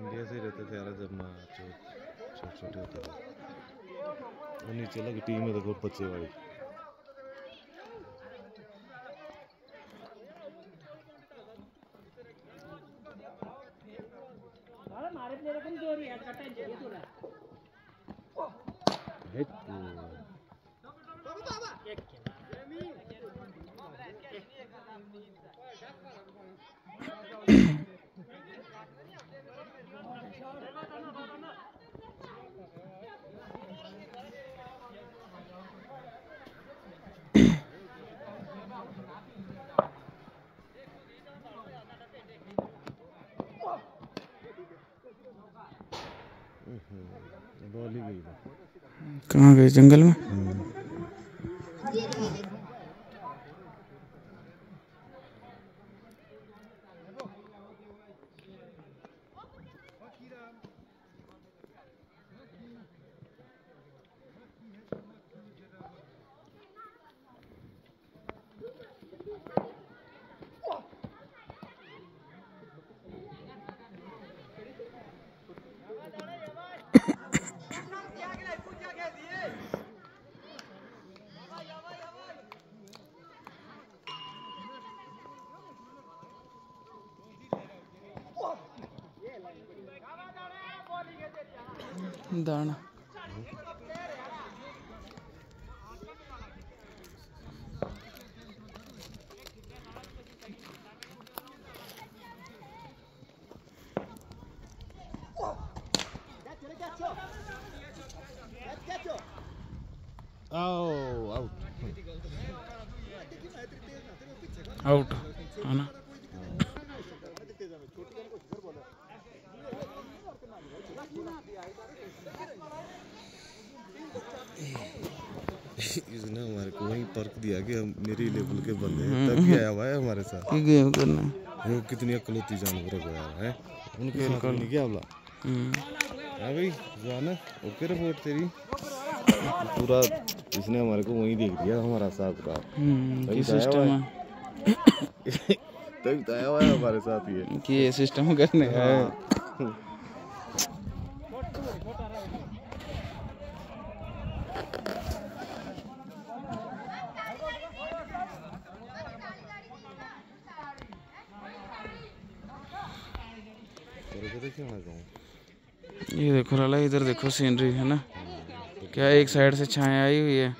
India से रहते थे यार जब मैं छोटे छोटे होते थे। और नीचे लगी टीम में देखो बच्चे वाली। मारे प्लेयर कम जोरी है कटा जोरी तुला हेट कहाँ गए? जंगल में? दाना आउट आउट है ना इसने हमारे को वही पर्क दिया कि हम मेरी लेवल के बंदे हैं तभी आया हुआ है हमारे साथ। ये गेम करना है। वो कितनी अकलौती जानवर को यार है? उनके साथ नहीं क्या बोला हम्म, हाँ भाई जाना ओके रिपोर्ट तेरी। पूरा इसने हमारे को वही देख दिया हमारा साथ का। हम्म, तभी कि तो सिस्टम है? तभी तो आया हुआ है हमारे साथ ये। कि ये सिस्टम करने का है तेरे को देखिए मैं कहूँ ये देखो लाला इधर देखो सीनरी है ना? क्या एक साइड से छाया आई हुई है?